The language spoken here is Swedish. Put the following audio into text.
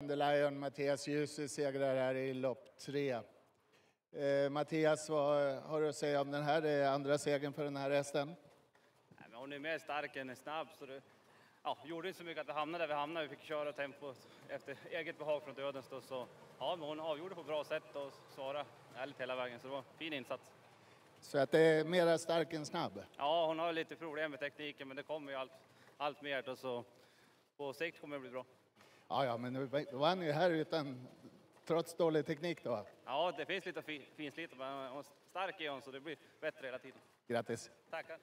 Lion Mattias Djuse segrar här i lopp tre. Eh, Mattias, vad har du att säga om den här? Det är andra segern för den här hästen. Nej, men hon är mer stark än snabb så det ja, gjorde inte så mycket att vi hamnade där vi hamnade. Vi fick köra tempot efter eget behag från dödens då, så ja, men hon avgjorde på bra sätt och svarade ärligt hela vägen så det var en fin insats. Så att det är mera stark än snabb. Ja, hon har lite problem med tekniken men det kommer ju allt, allt mer då, så på sikt kommer det bli bra. Ja, ja, men nu vann ju här utan, trots dålig teknik då. Ja, det finns lite fi- finslit men hon- stark är hon så det blir bättre hela tiden. Grattis! Tackar!